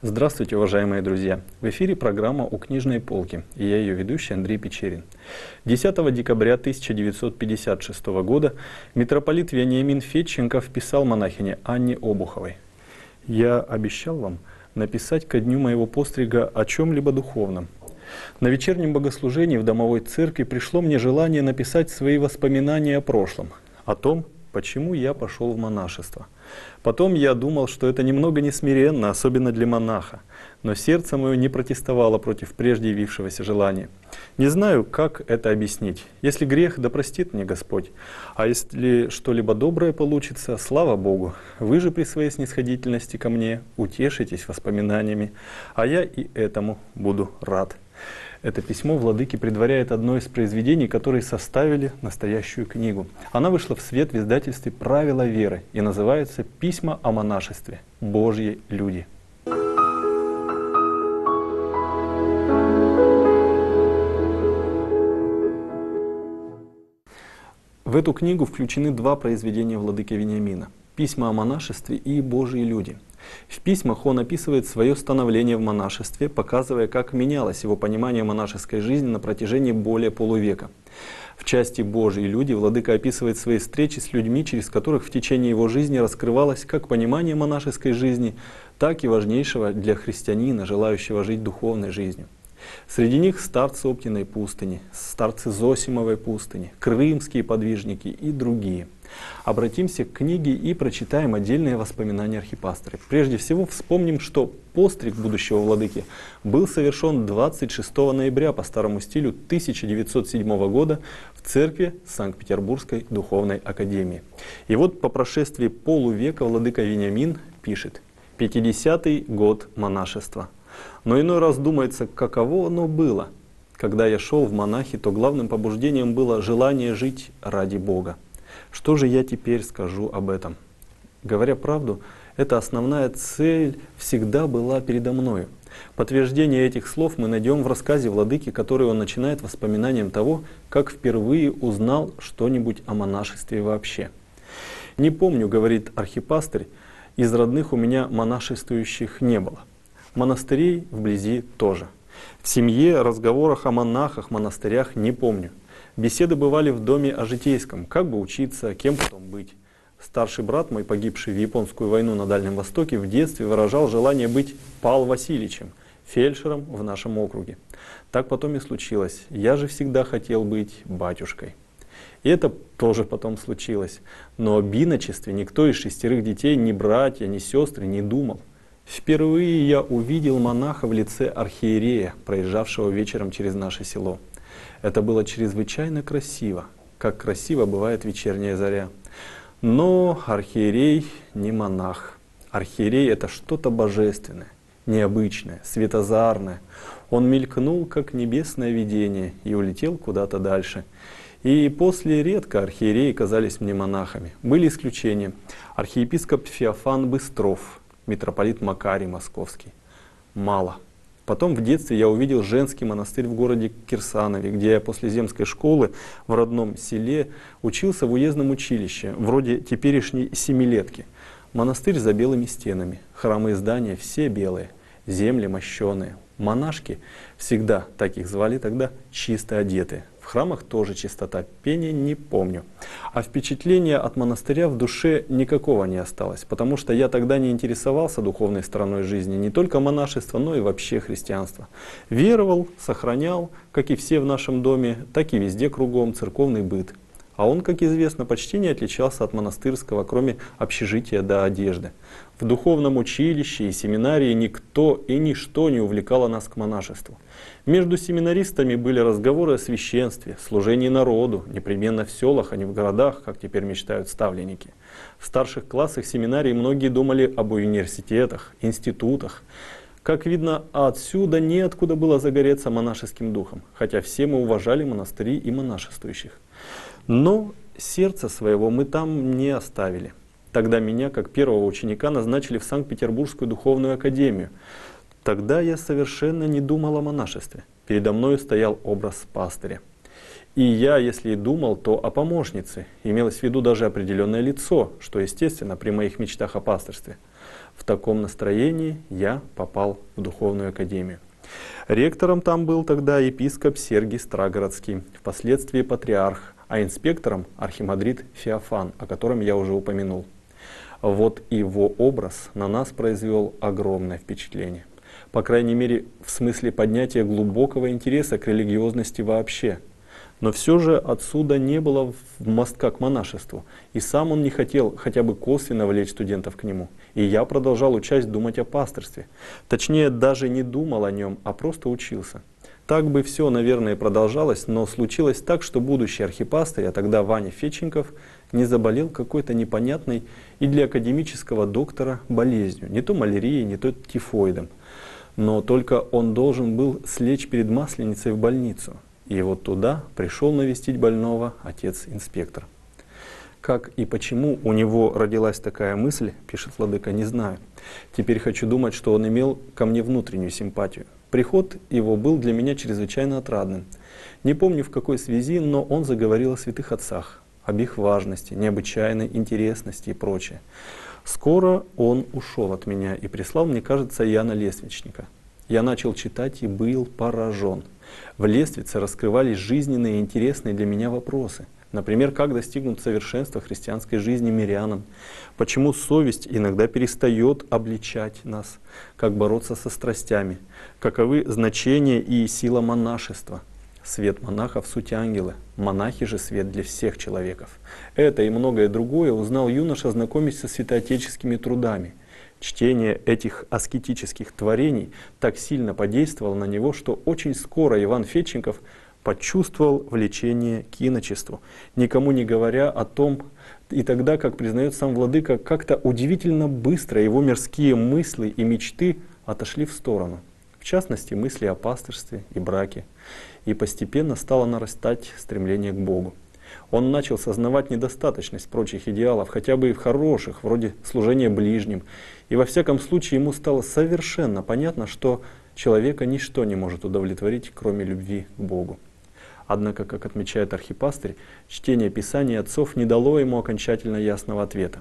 Здравствуйте, уважаемые друзья! В эфире программа «У книжной полки» и я ее ведущий Андрей Печерин. 10 декабря 1956 года митрополит Вениамин Федченков писал монахине Анне Обуховой. «Я обещал вам написать ко дню моего пострига о чем-либо духовном. На вечернем богослужении в домовой церкви пришло мне желание написать свои воспоминания о прошлом, о том, почему я пошел в монашество. Потом я думал, что это немного несмиренно, особенно для монаха, но сердце мое не протестовало против прежде явившегося желания. Не знаю, как это объяснить. Если грех, да простит мне Господь. А если что-либо доброе получится, слава Богу. Вы же при своей снисходительности ко мне утешитесь воспоминаниями, а я и этому буду рад. Это письмо владыки предваряет одно из произведений, которые составили настоящую книгу. Она вышла в свет в издательстве «Правила веры» и называется «Письма о монашестве. Божьи люди». В эту книгу включены два произведения владыки Вениамина «Письма о монашестве» и «Божьи люди». В письмах он описывает свое становление в монашестве, показывая, как менялось его понимание монашеской жизни на протяжении более полувека. В части «Божьи люди» Владыка описывает свои встречи с людьми, через которых в течение его жизни раскрывалось как понимание монашеской жизни, так и важнейшего для христианина, желающего жить духовной жизнью. Среди них старцы Оптиной пустыни, старцы Зосимовой пустыни, крымские подвижники и другие – Обратимся к книге и прочитаем отдельные воспоминания архипастыря. Прежде всего вспомним, что постриг будущего владыки был совершен 26 ноября по старому стилю 1907 года в церкви Санкт-Петербургской духовной академии. И вот по прошествии полувека владыка Вениамин пишет «50-й год монашества». Но иной раз думается, каково оно было. Когда я шел в монахи, то главным побуждением было желание жить ради Бога. Что же я теперь скажу об этом? Говоря правду, эта основная цель всегда была передо мною. Подтверждение этих слов мы найдем в рассказе Владыки, который он начинает воспоминанием того, как впервые узнал что-нибудь о монашестве вообще. «Не помню, — говорит архипастырь, — из родных у меня монашествующих не было. Монастырей вблизи тоже. В семье разговорах о монахах, монастырях не помню. Беседы бывали в доме о житейском, как бы учиться, кем потом быть. Старший брат мой, погибший в японскую войну на Дальнем Востоке, в детстве выражал желание быть Пал Васильевичем, фельдшером в нашем округе. Так потом и случилось. Я же всегда хотел быть батюшкой. И это тоже потом случилось. Но об иночестве никто из шестерых детей, ни братья, ни сестры не думал. Впервые я увидел монаха в лице архиерея, проезжавшего вечером через наше село. Это было чрезвычайно красиво, как красиво бывает вечерняя заря. Но архиерей не монах. Архиерей — это что-то божественное, необычное, светозарное. Он мелькнул, как небесное видение, и улетел куда-то дальше. И после редко архиереи казались мне монахами. Были исключения. Архиепископ Феофан Быстров, митрополит Макарий Московский. Мало. Потом в детстве я увидел женский монастырь в городе Кирсанове, где я после земской школы в родном селе учился в уездном училище, вроде теперешней семилетки. Монастырь за белыми стенами, храмы и здания все белые, земли мощеные. Монашки всегда, так их звали тогда, чисто одетые храмах тоже чистота. Пения не помню. А впечатления от монастыря в душе никакого не осталось, потому что я тогда не интересовался духовной стороной жизни, не только монашества, но и вообще христианства. Веровал, сохранял, как и все в нашем доме, так и везде кругом церковный быт. А он, как известно, почти не отличался от монастырского, кроме общежития до одежды. В духовном училище и семинарии никто и ничто не увлекало нас к монашеству. Между семинаристами были разговоры о священстве, служении народу, непременно в селах, а не в городах, как теперь мечтают ставленники. В старших классах семинарии многие думали об университетах, институтах. Как видно, отсюда неоткуда было загореться монашеским духом, хотя все мы уважали монастыри и монашествующих. Но сердце своего мы там не оставили. Тогда меня, как первого ученика, назначили в Санкт-Петербургскую духовную академию. Тогда я совершенно не думал о монашестве. Передо мной стоял образ пастыря. И я, если и думал, то о помощнице. Имелось в виду даже определенное лицо, что естественно при моих мечтах о пастырстве. В таком настроении я попал в духовную академию. Ректором там был тогда епископ Сергий Страгородский, впоследствии патриарх, а инспектором архимандрит Феофан, о котором я уже упомянул. Вот его образ на нас произвел огромное впечатление. По крайней мере, в смысле поднятия глубокого интереса к религиозности вообще. Но все же отсюда не было мостка к монашеству, и сам он не хотел хотя бы косвенно влечь студентов к нему. И я продолжал учась думать о пасторстве. Точнее, даже не думал о нем, а просто учился. Так бы все, наверное, продолжалось, но случилось так, что будущий архипастырь, а тогда Ваня Феченков, не заболел какой-то непонятной и для академического доктора болезнью, не то малярией, не то тифоидом. Но только он должен был слечь перед Масленицей в больницу. И вот туда пришел навестить больного отец-инспектор. Как и почему у него родилась такая мысль, пишет Владыка, не знаю. Теперь хочу думать, что он имел ко мне внутреннюю симпатию. Приход его был для меня чрезвычайно отрадным. Не помню в какой связи, но он заговорил о святых отцах, об их важности, необычайной интересности и прочее. Скоро он ушел от меня и прислал, мне кажется, Яна Лествичника. Я начал читать и был поражен. В Лествице раскрывались жизненные и интересные для меня вопросы – Например, как достигнуть совершенства христианской жизни мирянам, почему совесть иногда перестает обличать нас, как бороться со страстями, каковы значение и сила монашества. Свет монахов — суть ангелы, монахи же свет для всех человеков. Это и многое другое узнал юноша, знакомясь со святоотеческими трудами. Чтение этих аскетических творений так сильно подействовало на него, что очень скоро Иван Федченков — почувствовал влечение к иночеству, никому не говоря о том, и тогда, как признает сам владыка, как-то удивительно быстро его мирские мысли и мечты отошли в сторону. В частности, мысли о пастырстве и браке. И постепенно стало нарастать стремление к Богу. Он начал сознавать недостаточность прочих идеалов, хотя бы и в хороших, вроде служения ближним. И во всяком случае ему стало совершенно понятно, что человека ничто не может удовлетворить, кроме любви к Богу. Однако, как отмечает архипастырь, чтение Писания отцов не дало ему окончательно ясного ответа.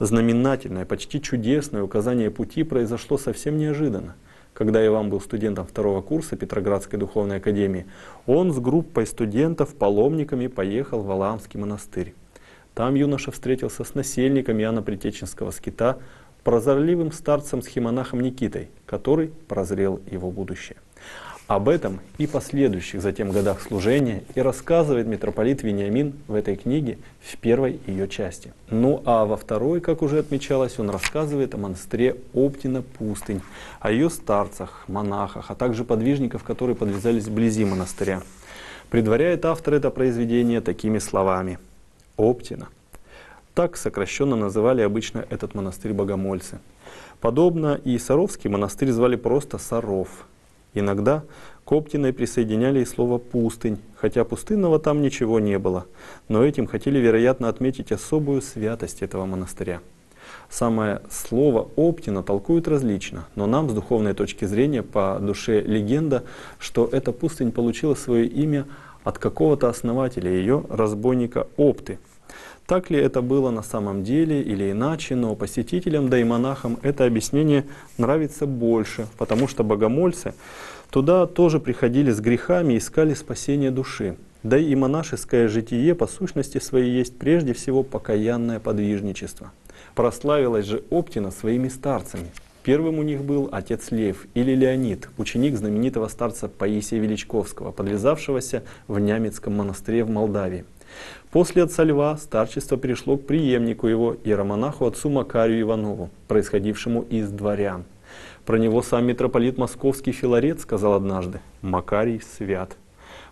Знаменательное, почти чудесное указание пути произошло совсем неожиданно. Когда Иван был студентом второго курса Петроградской духовной академии, он с группой студентов, паломниками поехал в Аламский монастырь. Там юноша встретился с насельником Иоанна Притеченского скита, прозорливым старцем схемонахом Никитой, который прозрел его будущее. Об этом и последующих затем годах служения и рассказывает митрополит Вениамин в этой книге в первой ее части. Ну а во второй, как уже отмечалось, он рассказывает о монастыре Оптина пустынь, о ее старцах, монахах, а также подвижников, которые подвязались вблизи монастыря. Предваряет автор это произведение такими словами. Оптина. Так сокращенно называли обычно этот монастырь богомольцы. Подобно и Саровский монастырь звали просто Саров – Иногда к Оптиной присоединяли и слово «пустынь», хотя пустынного там ничего не было, но этим хотели, вероятно, отметить особую святость этого монастыря. Самое слово «Оптина» толкуют различно, но нам с духовной точки зрения по душе легенда, что эта пустынь получила свое имя от какого-то основателя ее, разбойника Опты – так ли это было на самом деле или иначе, но посетителям, да и монахам это объяснение нравится больше, потому что богомольцы туда тоже приходили с грехами и искали спасения души. Да и монашеское житие по сущности своей есть прежде всего покаянное подвижничество. Прославилась же Оптина своими старцами. Первым у них был отец Лев или Леонид, ученик знаменитого старца Паисия Величковского, подлезавшегося в Нямецком монастыре в Молдавии. После отца Льва старчество перешло к преемнику его, иеромонаху отцу Макарию Иванову, происходившему из дворян. Про него сам митрополит московский Филарет сказал однажды «Макарий свят».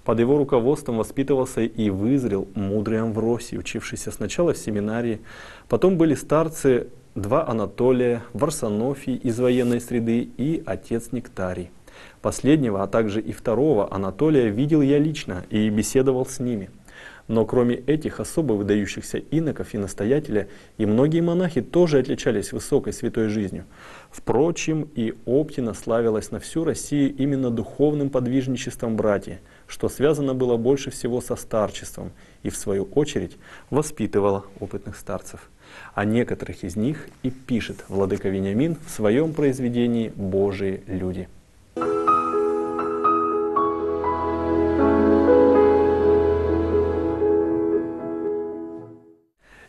Под его руководством воспитывался и вызрел мудрый Амвросий, учившийся сначала в семинарии. Потом были старцы два Анатолия, Варсонофий из военной среды и отец Нектарий. Последнего, а также и второго Анатолия видел я лично и беседовал с ними – но кроме этих особо выдающихся иноков и настоятеля, и многие монахи тоже отличались высокой святой жизнью. Впрочем, и Оптина славилась на всю Россию именно духовным подвижничеством братья, что связано было больше всего со старчеством и, в свою очередь, воспитывала опытных старцев. О некоторых из них и пишет владыка Вениамин в своем произведении «Божии люди».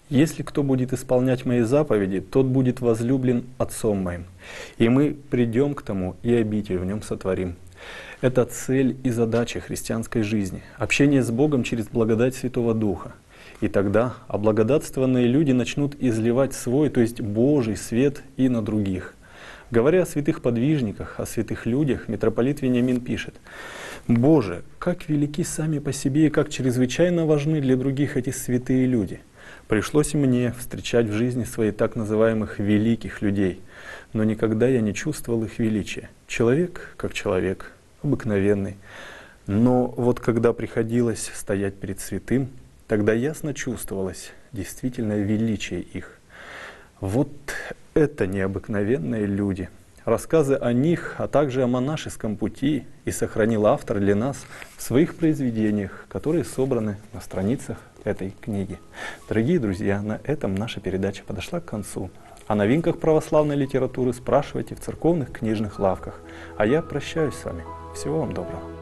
Если кто будет исполнять мои заповеди, тот будет возлюблен Отцом моим. И мы придем к тому и обитель в нем сотворим. Это цель и задача христианской жизни. Общение с Богом через благодать Святого Духа. И тогда облагодатствованные люди начнут изливать свой, то есть Божий свет и на других. Говоря о святых подвижниках, о святых людях, митрополит Вениамин пишет, «Боже, как велики сами по себе и как чрезвычайно важны для других эти святые люди – Пришлось мне встречать в жизни своей так называемых великих людей, но никогда я не чувствовал их величия. Человек как человек, обыкновенный. Но вот когда приходилось стоять перед святым, тогда ясно чувствовалось действительно величие их. Вот это необыкновенные люди. Рассказы о них, а также о монашеском пути и сохранил автор для нас в своих произведениях, которые собраны на страницах этой книги. Дорогие друзья, на этом наша передача подошла к концу. О новинках православной литературы спрашивайте в церковных книжных лавках. А я прощаюсь с вами. Всего вам доброго.